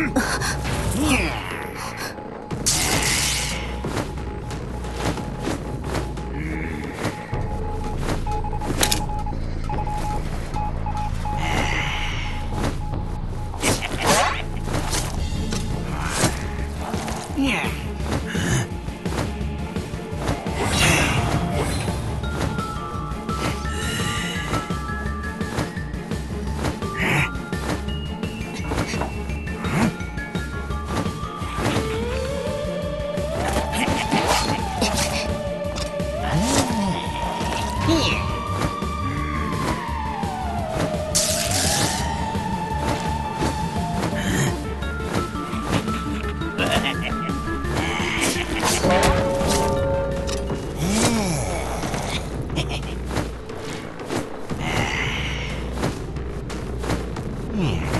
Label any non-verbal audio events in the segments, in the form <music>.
うん。Yeah.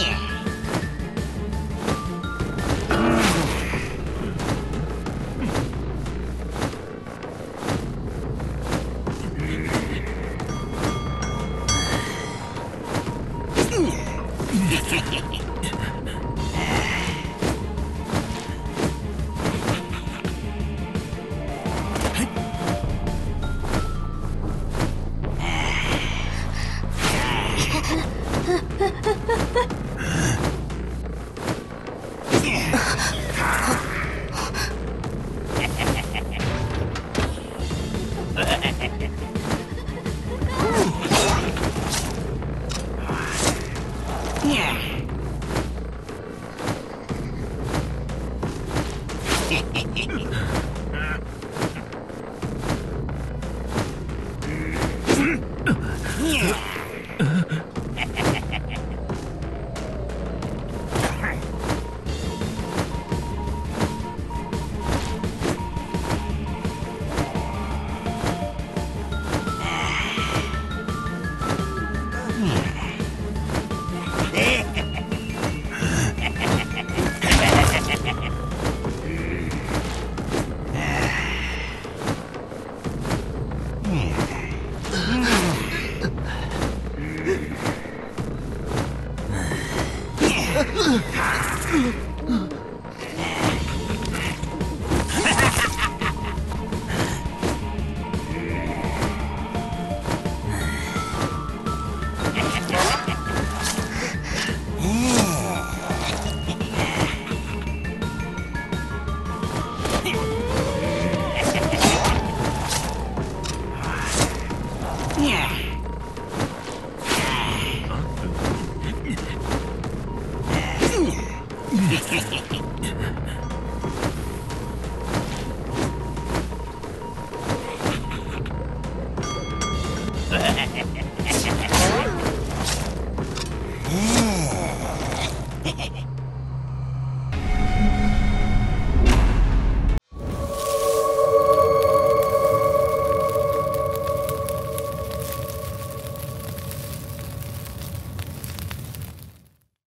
Yeah. Hehehehe <laughs> <laughs>